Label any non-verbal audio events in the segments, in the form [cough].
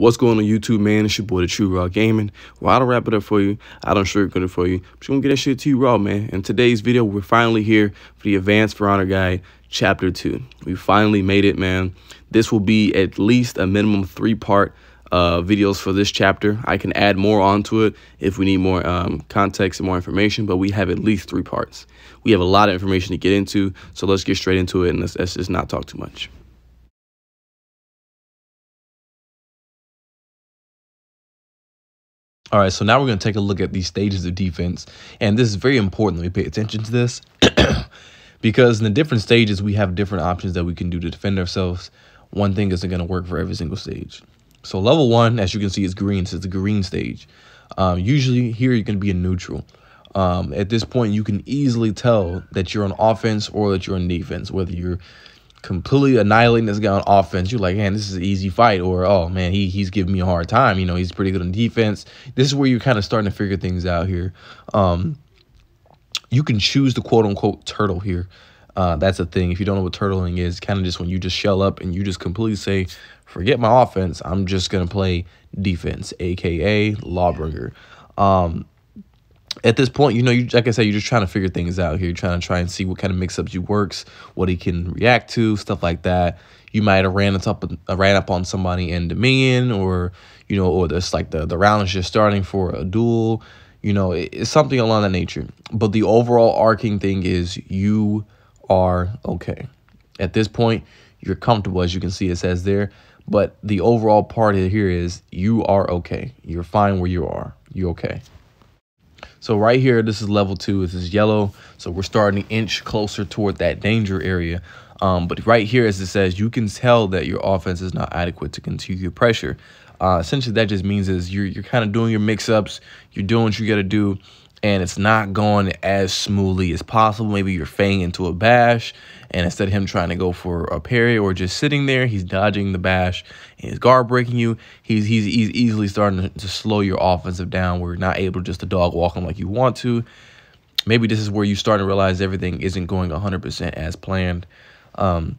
What's going on YouTube, man? It's your boy, The True Raw Gaming. Well, I don't wrap it up for you. I don't sugarcoat it for you. I'm just going to get that shit to you raw, man. In today's video, we're finally here for the Advanced For Honor Guide, Chapter 2. We finally made it, man. This will be at least a minimum three-part uh, videos for this chapter. I can add more onto it if we need more um, context and more information, but we have at least three parts. We have a lot of information to get into, so let's get straight into it and let's, let's just not talk too much. All right, so now we're going to take a look at these stages of defense. And this is very important that we pay attention to this [coughs] because in the different stages, we have different options that we can do to defend ourselves. One thing isn't going to work for every single stage. So level one, as you can see, is green. So it's the green stage. Um, usually here, you're going to be in neutral. Um, at this point, you can easily tell that you're on offense or that you're on defense, whether you're completely annihilating this guy on offense, you're like, man, this is an easy fight. Or, oh, man, he, he's giving me a hard time. You know, he's pretty good on defense. This is where you're kind of starting to figure things out here. Um, you can choose the quote unquote turtle here. Uh, that's a thing. If you don't know what turtling is, kind of just when you just shell up and you just completely say, forget my offense. I'm just going to play defense, aka Lawbringer. Um, at this point, you know, you like I said, you're just trying to figure things out here. You're trying to try and see what kind of mix-ups you works, what he can react to, stuff like that. You might have ran up ran up on somebody in Dominion, or you know, or this like the the round is just starting for a duel. You know, it's something along that nature. But the overall arcing thing is you are okay. At this point, you're comfortable, as you can see it says there. But the overall part here is you are okay. You're fine where you are. You okay. So right here, this is level two. This is yellow. So we're starting to inch closer toward that danger area. Um, but right here, as it says, you can tell that your offense is not adequate to continue your pressure. Uh, essentially, that just means is you're you're kind of doing your mix-ups. You're doing what you got to do and it's not going as smoothly as possible. Maybe you're fanging into a bash, and instead of him trying to go for a parry or just sitting there, he's dodging the bash and his guard breaking you. He's, he's, he's easily starting to slow your offensive down where you're not able just to dog walk him like you want to. Maybe this is where you start to realize everything isn't going 100% as planned. Um,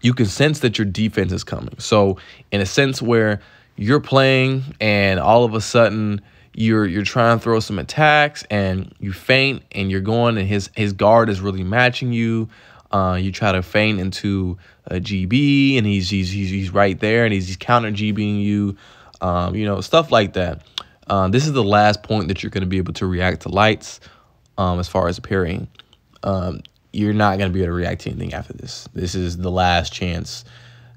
you can sense that your defense is coming. So, in a sense where you're playing and all of a sudden – you're you're trying to throw some attacks and you feint and you're going and his his guard is really matching you. Uh, you try to feint into a GB and he's he's he's, he's right there and he's, he's counter GBing you. Um, you know stuff like that. Uh, this is the last point that you're going to be able to react to lights um, as far as appearing. Um, you're not going to be able to react to anything after this. This is the last chance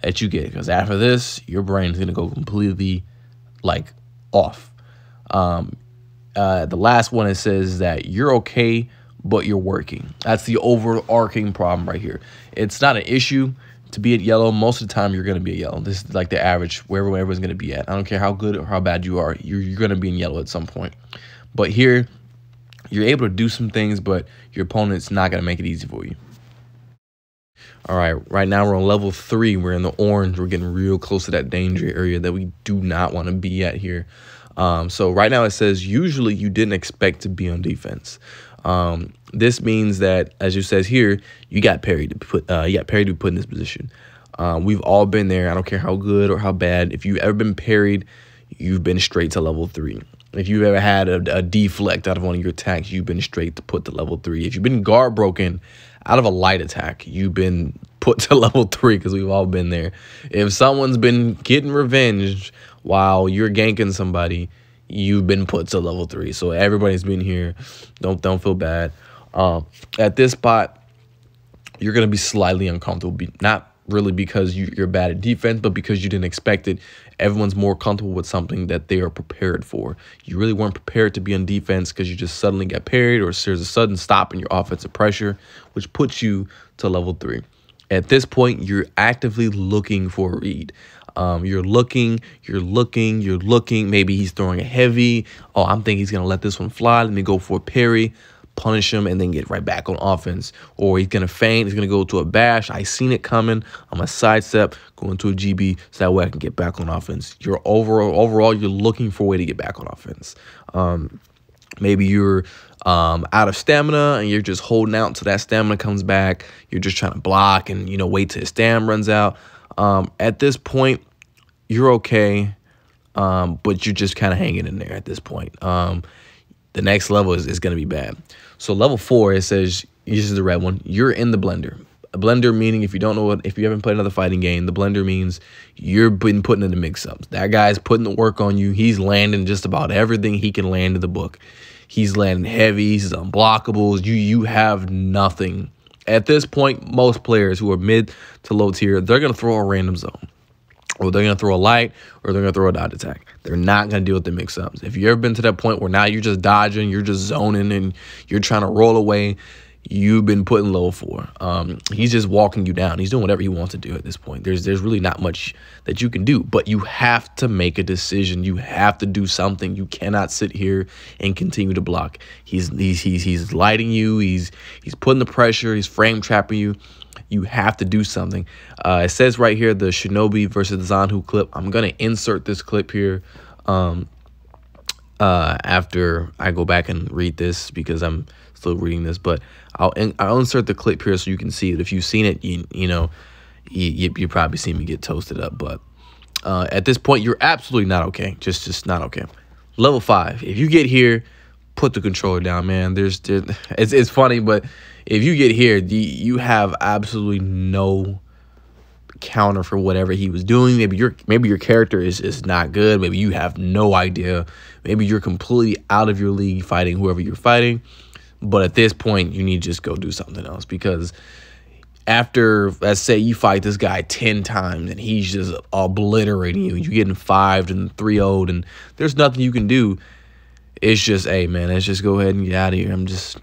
that you get because after this, your brain is going to go completely like off um, uh, the last one it says that you're okay, but you're working. That's the overarching problem right here. It's not an issue to be at yellow. Most of the time, you're going to be at yellow. This is like the average where everyone's going to be at. I don't care how good or how bad you are. You're, you're going to be in yellow at some point. But here, you're able to do some things, but your opponent's not going to make it easy for you. All right, right now we're on level three. We're in the orange. We're getting real close to that danger area that we do not want to be at here. Um, so right now it says usually you didn't expect to be on defense. Um, this means that, as you says here, you got Perry to put, uh, you got Perry to put in this position. Um, we've all been there. I don't care how good or how bad. If you've ever been parried, you've been straight to level three. If you've ever had a, a deflect out of one of your attacks, you've been straight to put to level three. If you've been guard broken out of a light attack, you've been [laughs] put to [laughs] level three because we've all been there. If someone's been getting revenge while you're ganking somebody, you've been put to level three. So everybody's been here. Don't don't feel bad. Um, at this spot, you're gonna be slightly uncomfortable. Be, not really because you, you're bad at defense, but because you didn't expect it. Everyone's more comfortable with something that they are prepared for. You really weren't prepared to be on defense because you just suddenly got parried or there's a sudden stop in your offensive pressure, which puts you to level three. At this point, you're actively looking for a read. Um, you're looking, you're looking, you're looking. Maybe he's throwing a heavy. Oh, I'm thinking he's going to let this one fly. Let me go for a parry, punish him, and then get right back on offense. Or he's going to feint. He's going to go to a bash. I seen it coming. I'm going to sidestep, go into a GB so that way I can get back on offense. You're overall, overall, you're looking for a way to get back on offense. Um, maybe you're um, out of stamina and you're just holding out until that stamina comes back. You're just trying to block and, you know, wait till his stamina runs out. Um, at this point, you're okay. um, but you're just kind of hanging in there at this point. Um, the next level is, is going to be bad. So level four, it says, this is the red one, you're in the blender. A blender meaning if you don't know what, if you haven't played another fighting game, the blender means you're been putting in the mix ups. That guy's putting the work on you. He's landing just about everything he can land in the book. He's landing heavies, unblockables. You you have nothing. At this point, most players who are mid to low tier, they're gonna throw a random zone. Or they're gonna throw a light or they're gonna throw a dodge attack. They're not gonna deal with the mix ups. If you've ever been to that point where now you're just dodging, you're just zoning and you're trying to roll away, you've been putting low for. Um, he's just walking you down. He's doing whatever he wants to do at this point. There's there's really not much that you can do, but you have to make a decision. You have to do something. You cannot sit here and continue to block. He's he's he's he's lighting you. He's he's putting the pressure. He's frame trapping you. You have to do something. Uh, it says right here the Shinobi versus Zhanhu clip. I'm gonna insert this clip here. Um, uh, after I go back and read this because I'm still reading this, but I'll I'll insert the clip here so you can see it. If you've seen it, you you know, you you, you probably see me get toasted up. But uh, at this point, you're absolutely not okay. Just just not okay. Level five. If you get here, put the controller down, man. There's, there's [laughs] it's it's funny, but if you get here, you have absolutely no counter for whatever he was doing. Maybe your maybe your character is is not good. Maybe you have no idea. Maybe you're completely out of your league fighting whoever you're fighting. But at this point, you need to just go do something else because after let's say you fight this guy 10 times and he's just obliterating you, you're getting fived and 3 0 and there's nothing you can do. It's just, hey man, let's just go ahead and get out of here. I'm just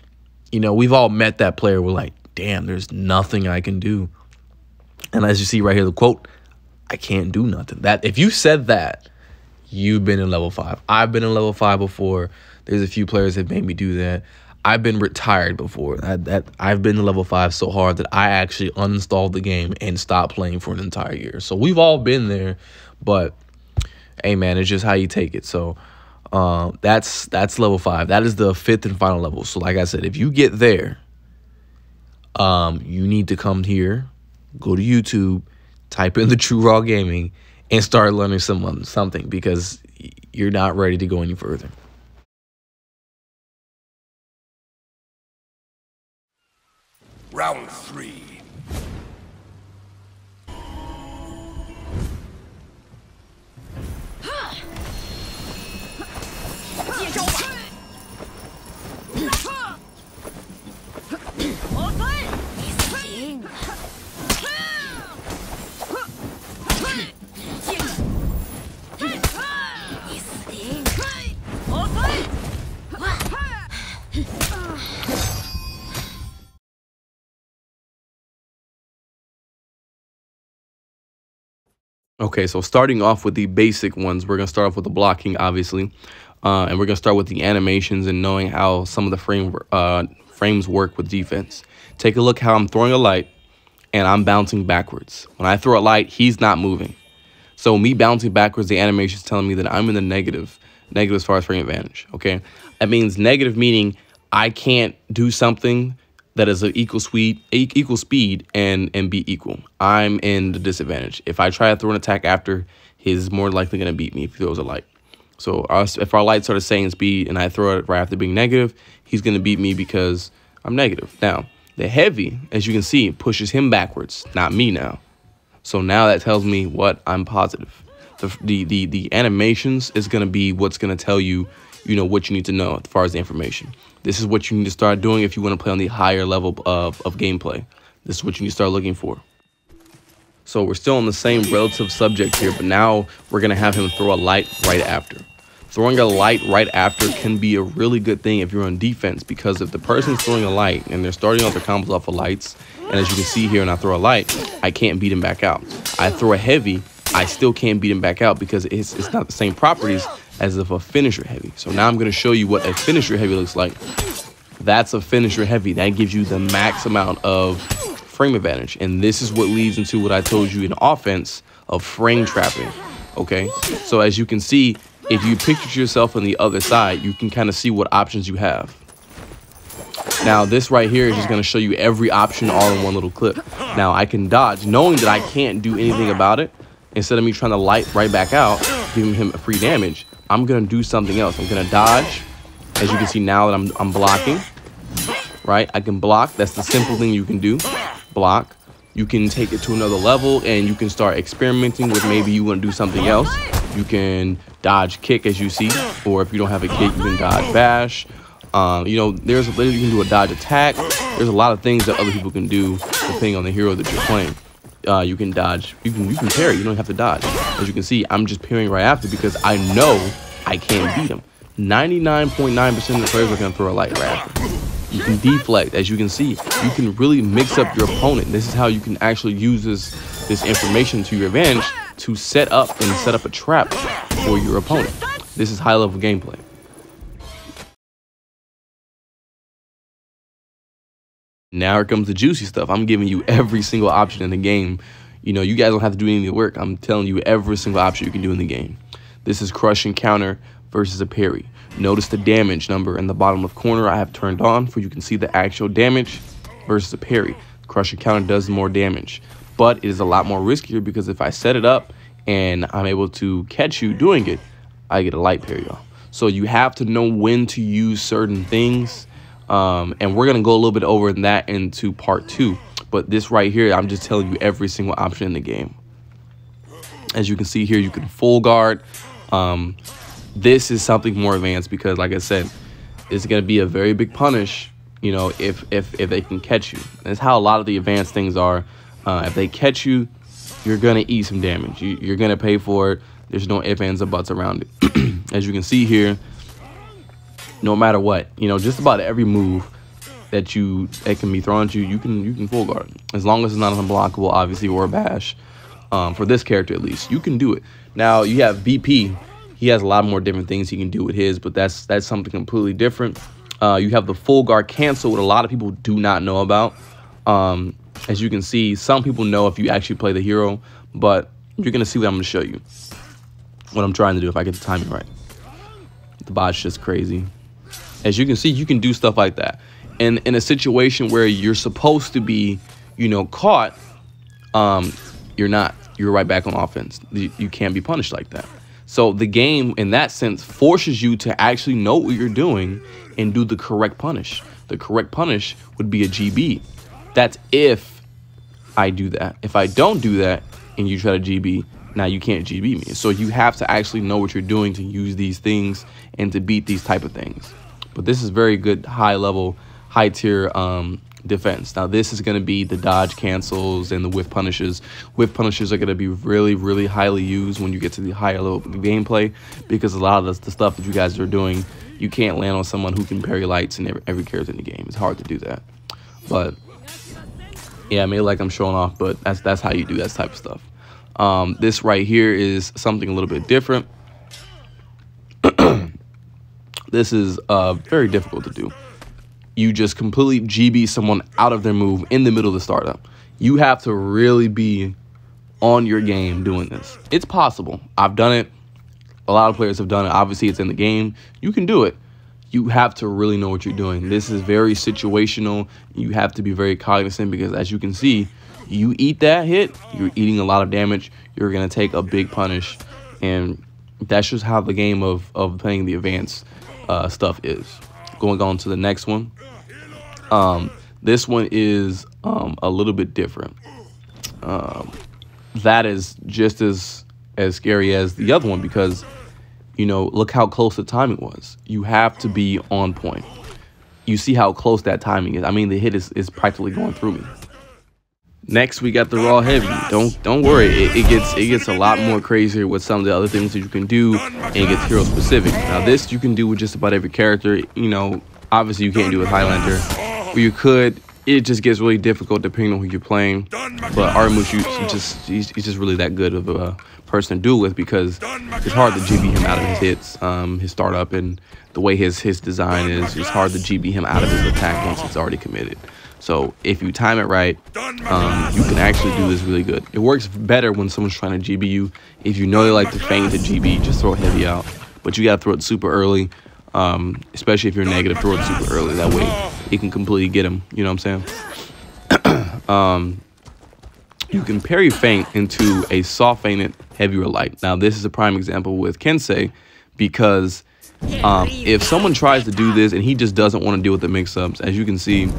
you know, we've all met that player. We're like, damn, there's nothing I can do. And as you see right here, the quote, I can't do nothing. That if you said that, you've been in level five. I've been in level five before. There's a few players that made me do that. I've been retired before. I, that I've been in level five so hard that I actually uninstalled the game and stopped playing for an entire year. So we've all been there, but hey man, it's just how you take it. So uh, that's that's level five. That is the fifth and final level. So like I said, if you get there, um, you need to come here go to YouTube, type in the True Raw Gaming, and start learning some um, something because you're not ready to go any further. Round three. Okay, so starting off with the basic ones, we're going to start off with the blocking, obviously. Uh, and we're going to start with the animations and knowing how some of the frame uh, frames work with defense. Take a look how I'm throwing a light and I'm bouncing backwards. When I throw a light, he's not moving. So me bouncing backwards, the animation is telling me that I'm in the negative, negative as far as frame advantage, okay? That means negative meaning I can't do something that is an equal speed, equal speed, and and be equal. I'm in the disadvantage. If I try to throw an attack after, he's more likely going to beat me if he throws a light. So if our lights are the same speed and I throw it right after being negative, he's going to beat me because I'm negative. Now, the heavy, as you can see, pushes him backwards, not me now. So now that tells me what I'm positive. The, the, the, the animations is going to be what's going to tell you, you know, what you need to know as far as the information. This is what you need to start doing if you want to play on the higher level of, of gameplay. This is what you need to start looking for. So we're still on the same relative subject here, but now we're going to have him throw a light right after. Throwing a light right after can be a really good thing if you're on defense because if the person's throwing a light and they're starting off their combos off of lights, and as you can see here, and I throw a light, I can't beat him back out. I throw a heavy, I still can't beat him back out because it's, it's not the same properties as if a finisher heavy. So now I'm going to show you what a finisher heavy looks like. That's a finisher heavy. That gives you the max amount of frame advantage. And this is what leads into what I told you in offense of frame trapping. Okay. So as you can see, if you picture yourself on the other side, you can kind of see what options you have. Now, this right here is just going to show you every option all in one little clip. Now, I can dodge, knowing that I can't do anything about it. Instead of me trying to light right back out, giving him a free damage, I'm gonna do something else. I'm gonna dodge. As you can see now that I'm, I'm blocking, right? I can block. That's the simple thing you can do. Block. You can take it to another level and you can start experimenting with maybe you want to do something else. You can dodge kick as you see, or if you don't have a kick, you can dodge bash. Um, you know, there's you can do a dodge attack. There's a lot of things that other people can do depending on the hero that you're playing. Uh, you can dodge. You can you can parry. You don't have to dodge. As you can see, I'm just parrying right after because I know I can't beat him. 99.9% .9 of the players are going to throw a light right after. You can deflect. As you can see, you can really mix up your opponent. This is how you can actually use this this information to your advantage to set up and set up a trap for your opponent. This is high level gameplay. Now here comes the juicy stuff. I'm giving you every single option in the game. You know, you guys don't have to do any of the work. I'm telling you every single option you can do in the game. This is crush and counter versus a parry. Notice the damage number in the bottom left corner I have turned on for you can see the actual damage versus a parry. Crush and counter does more damage, but it is a lot more riskier because if I set it up and I'm able to catch you doing it, I get a light parry off. So you have to know when to use certain things um, and we're gonna go a little bit over that into part two. But this right here, I'm just telling you every single option in the game. As you can see here, you can full guard. Um, this is something more advanced because, like I said, it's gonna be a very big punish. You know, if if if they can catch you, that's how a lot of the advanced things are. Uh, if they catch you, you're gonna eat some damage. You, you're gonna pay for it. There's no ifs, ands, or buts around it. [clears throat] As you can see here, no matter what. You know, just about every move that you that can be thrown at you, you can you can full guard as long as it's not unblockable, obviously, or a bash. Um, for this character at least, you can do it. Now you have BP. He has a lot more different things he can do with his, but that's that's something completely different. Uh, you have the full guard cancel, what a lot of people do not know about. Um, as you can see, some people know if you actually play the hero, but you're gonna see what I'm gonna show you. What I'm trying to do if I get the timing right. The bot's just crazy. As you can see, you can do stuff like that. And in a situation where you're supposed to be, you know, caught, um, you're not. You're right back on offense. You, you can't be punished like that. So the game, in that sense, forces you to actually know what you're doing and do the correct punish. The correct punish would be a GB. That's if I do that. If I don't do that and you try to GB, now you can't GB me. So you have to actually know what you're doing to use these things and to beat these type of things. But this is very good high level, high tier um, defense. Now this is going to be the dodge cancels and the whiff punishes. Whiff punishes are going to be really, really highly used when you get to the higher level gameplay because a lot of the, stuff that you guys are doing, you can't land on someone who can parry lights and every, every character in the game. It's hard to do that. But yeah, I mean, like I'm showing off, but that's that's how you do that type of stuff. Um, this right here is something a little bit different. This is uh, very difficult to do. You just completely GB someone out of their move in the middle of the startup. You have to really be on your game doing this. It's possible. I've done it. A lot of players have done it. Obviously, it's in the game. You can do it. You have to really know what you're doing. This is very situational. You have to be very cognizant because, as you can see, you eat that hit, you're eating a lot of damage. You're going to take a big punish. And that's just how the game of, of playing the advanced uh, stuff is. Going on to the next one. Um, this one is um, a little bit different. Um, that is just as as scary as the other one because you know look how close the timing was. You have to be on point. You see how close that timing is. I mean, the hit is, is practically going through me. Next, we got the raw heavy. Don't don't worry, it, it, gets it gets a lot more crazier with some of the other things that you can do, and it gets hero specific. Now, this you can do with just about every character. You know, obviously you can't do with Highlander, but you could. It just gets really difficult depending on who you're playing. But Artemus, you, just he's, he's, just really that good of a person to duel with because it's hard to GB him out of his hits, um, his startup, and the way his his design is. It's hard to GB him out of his attack once it's already committed. So if you time it right, um, you can actually do this really good. It works better when someone's trying to GB you. If you know they like to feign to GB, just throw heavy out. But you gotta throw it super early, um, especially if you're negative. Throw it super early. That way, it can completely get him. You know what I'm saying? [clears throat] um, you can parry feint into a soft feinted heavy or light. Now, this is a prime example with Kensei because um, if someone tries to do this and he just doesn't want to deal with the mix-ups, as you can see,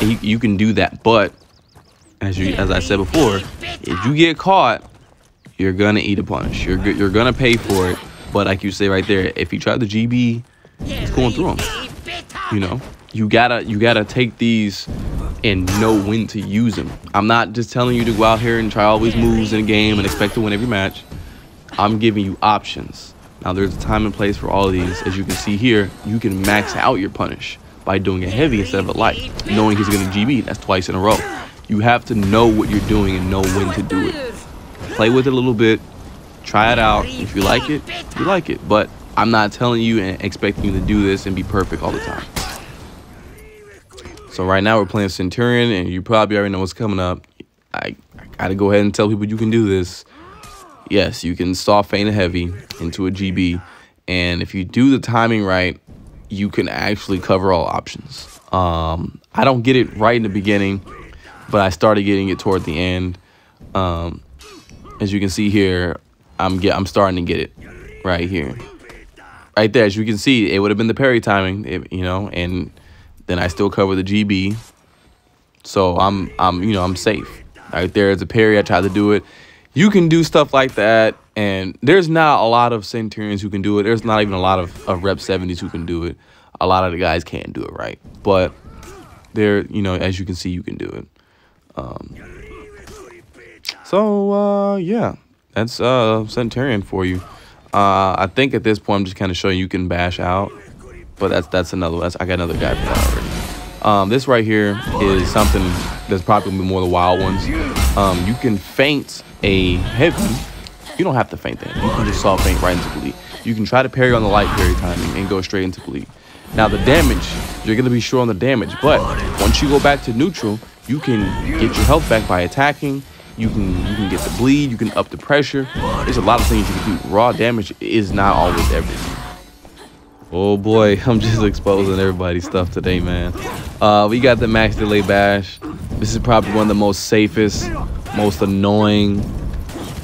he, you can do that. But as you, as I said before, if you get caught, you're gonna eat a punish. You're you're gonna pay for it. But like you say right there, if you try the GB, it's going through them. You know, you gotta you gotta take these and know when to use them. I'm not just telling you to go out here and try all these moves in a game and expect to win every match. I'm giving you options. Now there's a time and place for all of these. As you can see here, you can max out your punish by doing a heavy instead of a light, knowing he's gonna GB. That's twice in a row. You have to know what you're doing and know when to do it. Play with it a little bit, try it out. If you like it, you like it. But I'm not telling you and expecting you to do this and be perfect all the time. So right now we're playing Centurion, and you probably already know what's coming up. I, I gotta go ahead and tell people you can do this. Yes, you can soft feint a heavy into a GB, and if you do the timing right, you can actually cover all options. Um, I don't get it right in the beginning, but I started getting it toward the end. Um, as you can see here, I'm get I'm starting to get it right here, right there. As you can see, it would have been the parry timing, it, you know, and then I still cover the GB. So I'm I'm you know I'm safe. Right there is a parry. I tried to do it. You can do stuff like that, and there's not a lot of Centurions who can do it. There's not even a lot of, of Rep 70s who can do it. A lot of the guys can't do it right, but there, you know, as you can see, you can do it. Um, so uh, yeah, that's uh, Centurion for you. Uh, I think at this point I'm just kind of showing you can bash out. But that's that's another. That's, I got another guy for that already. Um, this right here is something that's probably more the wild ones. Um, you can faint a heavy. You don't have to feint that. You can just soft feint right into bleed. You can try to parry on the light parry timing and go straight into bleed. Now the damage, you're gonna be sure on the damage, but once you go back to neutral, you can get your health back by attacking. You can you can get the bleed. You can up the pressure. There's a lot of things you can do. Raw damage is not always everything. Oh boy, [laughs] I'm just exposing everybody's stuff today, man. Uh, we got the max delay bash. This is probably one of the most safest, most annoying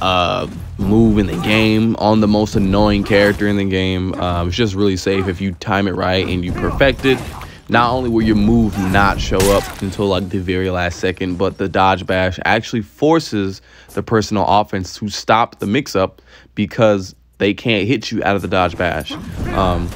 uh, move in the game on the most annoying character in the game. Um, it's just really safe if you time it right and you perfect it. Not only will your move not show up until like the very last second, but the dodge bash actually forces the personal offense to stop the mix up because they can't hit you out of the dodge bash. Um,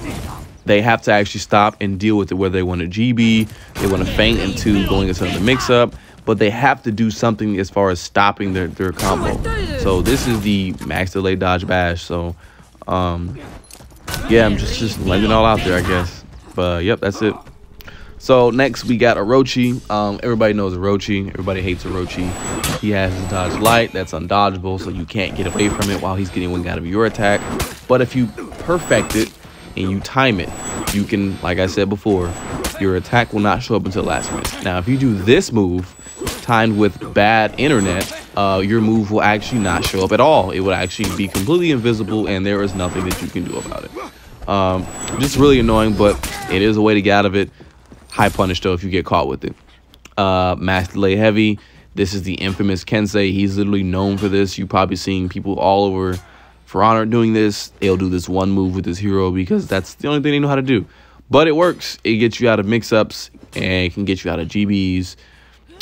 they have to actually stop and deal with it, whether they want to GB, they want to faint into going into the mix-up, but they have to do something as far as stopping their, their combo. So this is the max delay dodge bash. So, um, yeah, I'm just, just letting it all out there, I guess. But, yep, that's it. So next we got Orochi. Um, everybody knows Orochi. Everybody hates Orochi. He has his dodge light. That's undodgeable, so you can't get away from it while he's getting wing out of your attack. But if you perfect it and you time it, you can, like I said before, your attack will not show up until last minute. Now, if you do this move timed with bad internet, uh, your move will actually not show up at all. It would actually be completely invisible, and there is nothing that you can do about it. Um, just really annoying, but it is a way to get out of it. High punish though if you get caught with it. Uh, max delay heavy. This is the infamous Kensei. He's literally known for this. You've probably seen people all over For Honor doing this. They'll do this one move with this hero because that's the only thing they know how to do. But it works. It gets you out of mix-ups and it can get you out of GBs.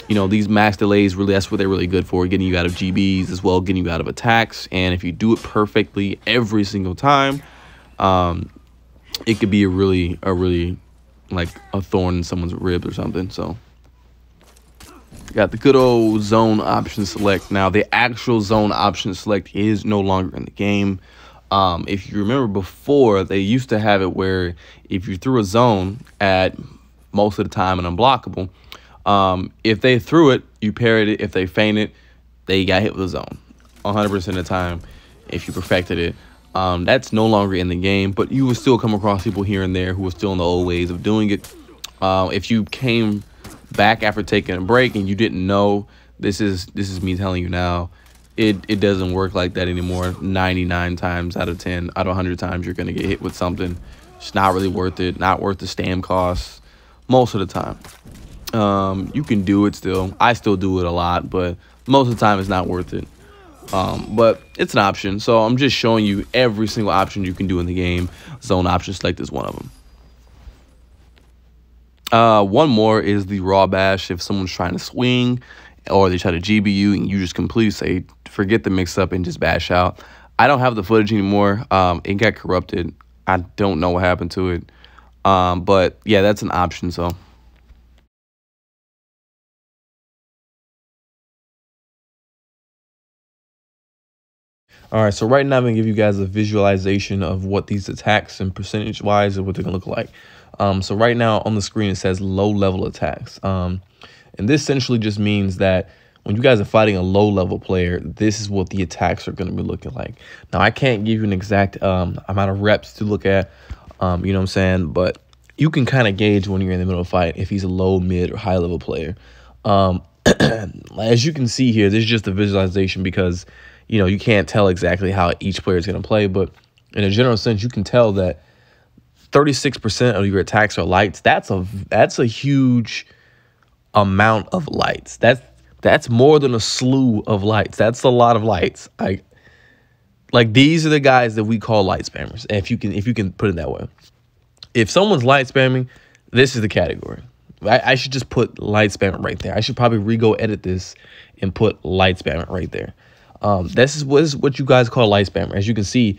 You know, these max delays, really, that's what they're really good for. Getting you out of GBs as well, getting you out of attacks. And if you do it perfectly every single time, um, it could be a really, a really like a thorn in someone's ribs or something. So got the good old zone option select. Now the actual zone option select is no longer in the game. Um, if you remember before, they used to have it where if you threw a zone at most of the time and unblockable, um, if they threw it, you parried it. If they feinted, they got hit with a zone 100% of the time if you perfected it. Um, that's no longer in the game, but you will still come across people here and there who are still in the old ways of doing it. Uh, if you came back after taking a break and you didn't know, this is this is me telling you now. It it doesn't work like that anymore. 99 times out of 10, out of 100 times, you're gonna get hit with something. It's not really worth it. Not worth the stam costs. Most of the time, um, you can do it still. I still do it a lot, but most of the time it's not worth it. Um, but it's an option. So I'm just showing you every single option you can do in the game. Zone option select is one of them. Uh, one more is the raw bash. If someone's trying to swing or they try to GB you and you just completely say, forget the mix up and just bash out. I don't have the footage anymore. Um, it got corrupted. I don't know what happened to it. Um, but yeah, that's an option. So. All right, so right now I'm gonna give you guys a visualization of what these attacks and percentage wise of what they're gonna look like. Um, so right now on the screen it says low level attacks. Um, and this essentially just means that when you guys are fighting a low level player, this is what the attacks are going to be looking like. Now, I can't give you an exact um, amount of reps to look at, um, you know what I'm saying? But you can kind of gauge when you're in the middle of a fight if he's a low, mid, or high level player. Um, [clears throat] as you can see here, this is just a visualization because, you know, you can't tell exactly how each player is going to play. But in a general sense, you can tell that 36% of your attacks are lights. That's a that's a huge amount of lights. That's that's more than a slew of lights. That's a lot of lights. I like these are the guys that we call light spammers. If you can if you can put it that way. If someone's light spamming, this is the category. I, I should just put light spammer right there. I should probably re-go edit this and put light spammer right there. Um, this is what, is what you guys call light spammer. As you can see,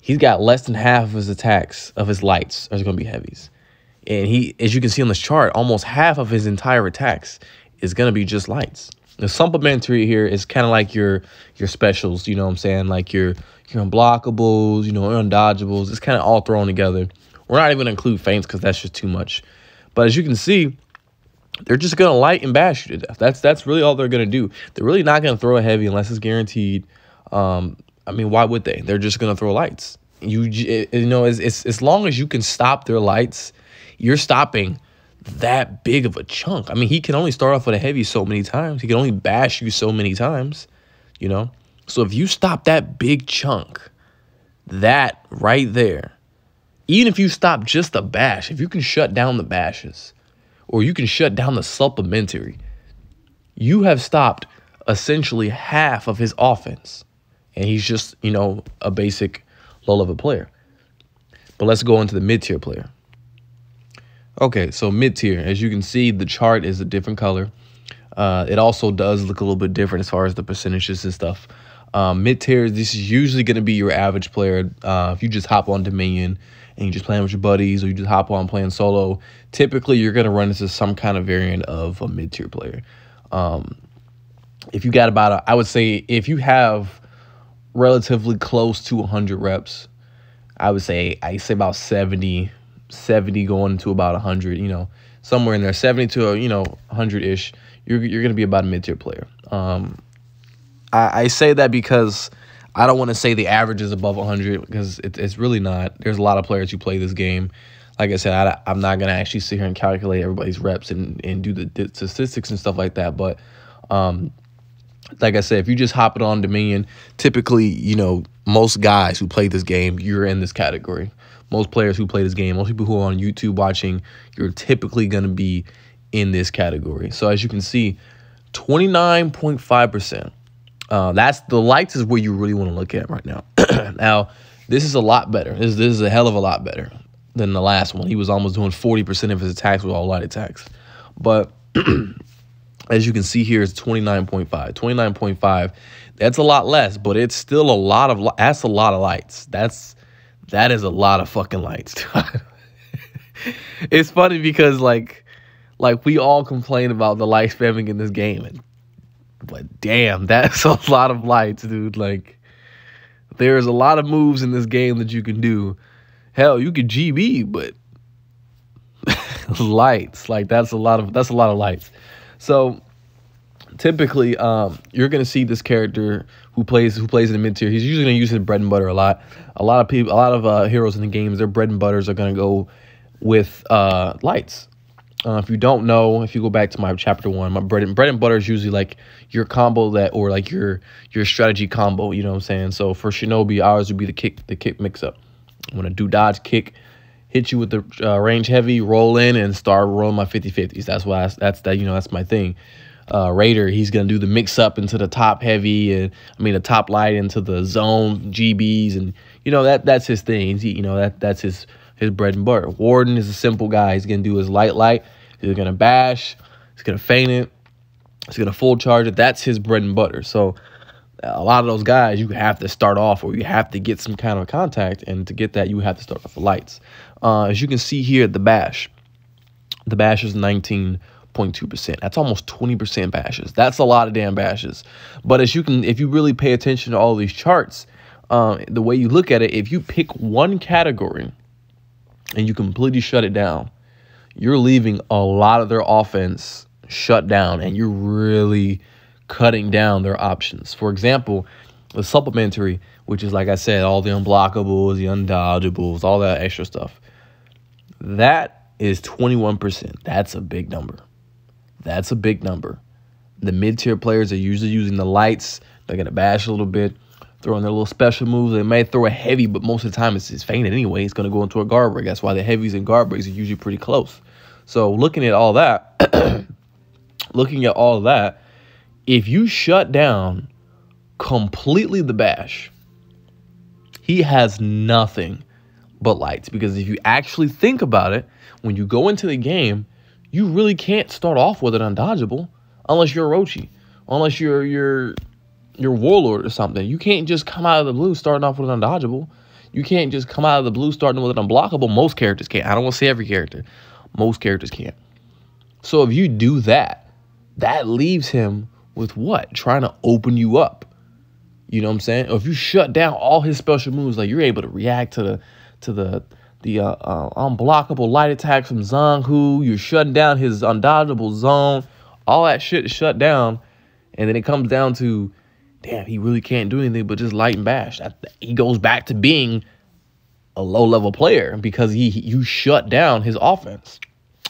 he's got less than half of his attacks of his lights are going to be heavies. And he, as you can see on this chart, almost half of his entire attacks is going to be just lights. The supplementary here is kind of like your your specials, you know what I'm saying? Like your your unblockables, you know, undodgeables. It's kind of all thrown together. We're not even include feints because that's just too much. But as you can see, they're just to light and bash you to death. That's that's really all they're to do. They're really not to throw a heavy unless it's guaranteed. Um, I mean, why would they? They're just going to throw lights. You you know, as, as as long as you can stop their lights you're stopping that big of a chunk. I mean, he can only start off with a heavy so many times. He can only bash you so many times, you know? So if you stop that big chunk, that right there, even if you stop just the bash, if you can shut down the bashes or you can shut down the supplementary, you have stopped essentially half of his offense. And he's just, you know, a basic low level player. But let's go into the mid tier player. Okay, so mid tier, as you can see, the chart is a different color. Uh, it also does look a little bit different as far as the percentages and stuff. Um, mid tier, this is usually going to be your average player. Uh, if you just hop on Dominion and you're just playing with your buddies or you just hop on playing solo, typically you're going to run into some kind of variant of a mid tier player. Um, if you got about, a, I would say, if you have relatively close to 100 reps, I would say, I say about 70 70 going to about 100, you know, somewhere in there, 70 to, you know, 100 ish, you're, you're going to be about a mid tier player. Um, I, I say that because I don't want to say the average is above 100 because it, it's really not. There's a lot of players who play this game. Like I said, I, am not going to actually sit here and calculate everybody's reps and, and do the, the statistics and stuff like that. But, um, like I said, if you just hop it on Dominion, typically, you know, most guys who play this game, you're in this category most players who play this game, most people who are on YouTube watching, you're typically going to be in this category. So as you can see, 29.5%. Uh, that's the lights is where you really want to look at right now. [clears throat] now, this is a lot better. This, this is a hell of a lot better than the last one. He was almost doing 40% of his attacks with all light attacks. But [clears throat] as you can see here, it's 29.5. 29.5, that's a lot less, but it's still a lot of, that's a lot of lights. That's that is a lot of fucking lights. [laughs] it's funny because like like we all complain about the light spamming in this game and but damn, [laughs] that's a lot of lights, dude. Like there's a lot of moves in this game that you can do. Hell, you could GB, but [laughs] lights, like that's a lot of that's a lot of lights. So typically um, you're gonna see this character who plays who plays in the mid tier. He's usually gonna use his bread and butter a lot. A lot of people, a lot of uh, heroes in the games, their bread and butters are gonna go with uh, lights. Uh, if you don't know, if you go back to my chapter one, my bread and bread and butter is usually like your combo that or like your your strategy combo. You know what I'm saying? So for Shinobi, ours would be the kick the kick mix up. I'm gonna do dodge kick, hit you with the uh, range heavy, roll in, and start rolling my 50 50s. That's why I, that's that you know that's my thing. uh, Raider, he's gonna do the mix up into the top heavy and I mean the top light into the zone GBs and you know that that's his thing. He, you know that that's his his bread and butter. Warden is a simple guy. He's gonna do his light light. He's gonna bash. He's gonna feint it. He's gonna full charge it. That's his bread and butter. So a lot of those guys, you have to start off or you have to get some kind of contact, and to get that, you have to start off the lights. Uh, as you can see here, the bash, the bash is 19.2%. That's almost 20% bashes. That's a lot of damn bashes. But as you can, if you really pay attention to all these charts, uh, the way you look at it, if you pick one category and you completely shut it down, you're leaving a lot of their offense shut down, and you're really cutting down their options. For example, the supplementary, which is like I said, all the unblockables, the undodgeables, all that extra stuff. That is 21%. That's a big number. That's a big number. The mid tier players are usually using the lights. They're going to bash a little bit, throwing their little special moves. They may throw a heavy, but most of the time it's, it's feinted anyway. It's going to go into a guard break. That's why the heavies and guard breaks are usually pretty close. So looking at all that, [clears throat] looking at all that, if you shut down completely the bash, he has nothing but lights. Because if you actually think about it, when you go into the game, you really can't start off with an undodgeable unless you're Orochi, unless you're you're you're Warlord or something. You can't just come out of the blue starting off with an undodgeable. You can't just come out of the blue starting with an unblockable. Most characters can't. I don't want to say every character. Most characters can't. So if you do that, that leaves him with what? Trying to open you up. You know what I'm saying? Or if you shut down all his special moves, like you're able to react to the to the the uh, uh, unblockable light attacks from Hu. You're shutting down his undodgeable zone. All that shit is shut down, and then it comes down to, damn, he really can't do anything but just light and bash. He goes back to being a low level player because he you shut down his offense,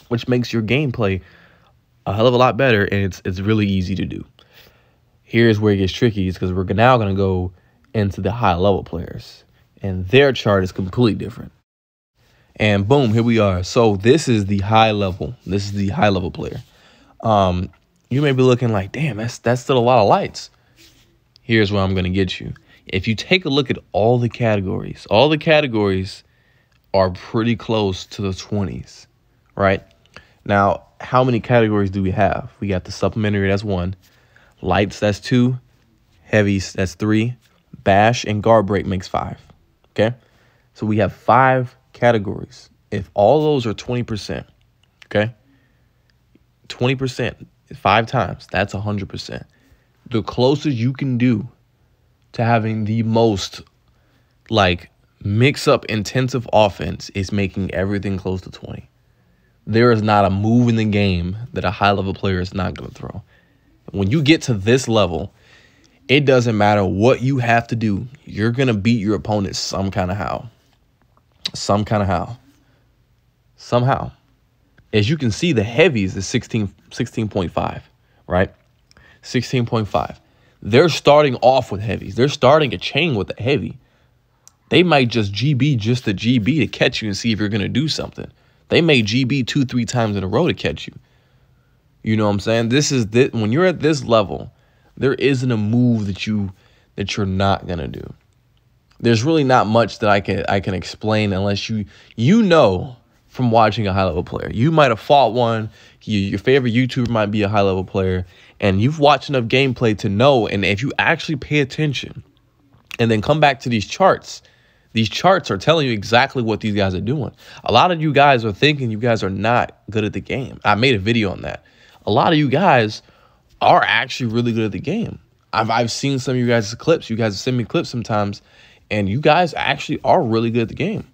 which makes your gameplay a hell of a lot better, and it's it's really easy to do. Here's where it gets tricky is because we're now going to go into the high level players and their chart is completely different. And boom here we are. So this is the high level this is the high level player. Um you may be looking like damn that's that's still a lot of lights here's where i'm going to get you if you take a look at all the categories all the categories are pretty close to the 20s right now how many categories do we have we got the supplementary that's one Lights, that's two. Heavies, that's three. Bash and guard break makes five. Okay? So we have five categories. If all those are 20%, okay? 20%, five times, that's 100%. The closest you can do to having the most, like, mix up intensive offense is making everything close to 20. There is not a move in the game that a high level player is not going to throw. When you get to this level, it doesn't matter what you have to do. You're going to beat your opponent some kind of how. Some kind of how. Somehow. As you can see, the heavies is 16, 16.5, right? 16.5. They're starting off with heavies. They're starting a chain with a heavy. They might just GB just a GB to catch you and see if you're going to do something. They may GB two, three times in a row to catch you. You know what I'm saying? This is this when you're at this level, there isn't a move that you that you're not gonna do. There's really not much that I can I can explain unless you you know from watching a high level player. You might have fought one. You, your favorite YouTuber might be a high level player, and you've watched enough gameplay to know. And if you actually pay attention, and then come back to these charts, these charts are telling you exactly what these guys are doing. A lot of you guys are thinking you guys are not good at the game. I made a video on that a lot of you guys are actually really good at the game. I've I've seen some of you guys' clips. You guys send me clips sometimes, and you guys actually are really good at the game.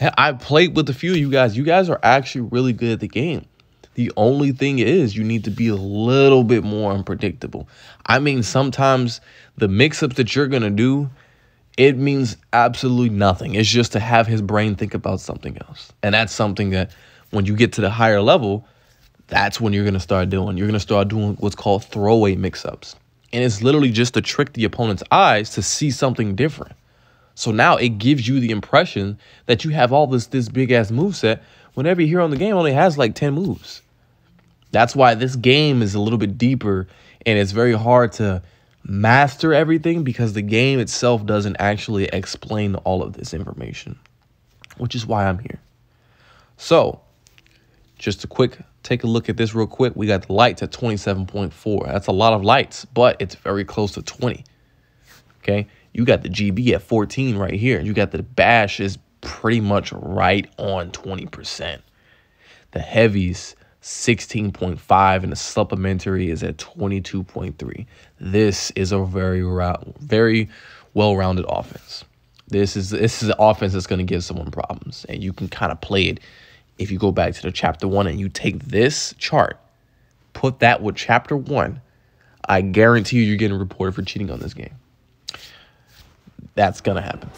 I've played with a few of you guys. You guys are actually really good at the game. The only thing is you need to be a little bit more unpredictable. I mean, sometimes the mix-ups that you're gonna do, it means absolutely nothing. It's just to have his brain think about something else. And that's something that when you get to the higher level, that's when you're going to start doing. You're going to start doing what's called throwaway mix-ups. And it's literally just to trick the opponent's eyes to see something different. So now it gives you the impression that you have all this this big ass move set when every hero in the game only has like 10 moves. That's why this game is a little bit deeper and it's very hard to master everything because the game itself doesn't actually explain all of this information, which is why I'm here. So, just a quick take a look at this real quick. We got the lights at 27.4. That's a lot of lights, but it's very close to 20. Okay. You got the GB at 14 right here. You got the bash is pretty much right on 20%. The heavies 16.5 and the supplementary is at 22.3. This is a very very well-rounded offense. This is this is an offense that's going to give someone problems and you can kind of play it if you go back to the chapter 1 and you take this chart, put that with chapter 1, I guarantee you you're getting reported for cheating on this game. That's going to happen.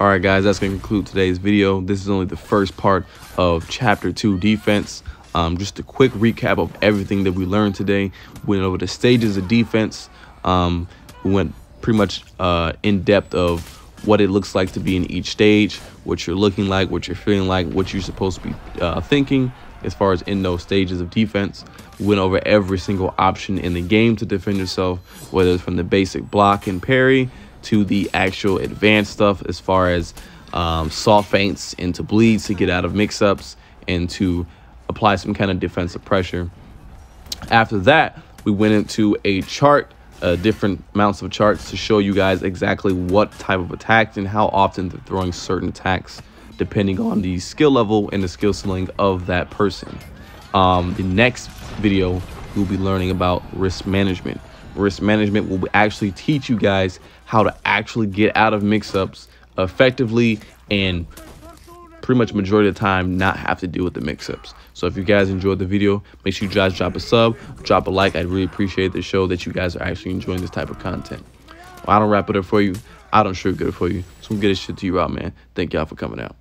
All right, guys, that's going to conclude today's video. This is only the first part of Chapter 2 defense. Um, just a quick recap of everything that we learned today. We went over the stages of defense. Um, we went pretty much uh, in depth of what it looks like to be in each stage, what you're looking like, what you're feeling like, what you're supposed to be uh, thinking as far as in those stages of defense. We went over every single option in the game to defend yourself, whether it's from the basic block and parry to the actual advanced stuff as far as um, soft feints into bleeds to get out of mix-ups and to apply some kind of defensive pressure. After that, we went into a chart, uh, different amounts of charts to show you guys exactly what type of attacks and how often they're throwing certain attacks depending on the skill level and the skill ceiling of that person. Um, the next video, we'll be learning about risk management. Risk management will actually teach you guys how to actually get out of mix-ups effectively and pretty much majority of the time not have to deal with the mix-ups. So if you guys enjoyed the video, make sure you guys drop a sub, drop a like. I'd really appreciate the show that you guys are actually enjoying this type of content. Well, I don't wrap it up for you. I don't sugarcoat it for you. So I'm get this shit to you out, man. Thank y'all for coming out.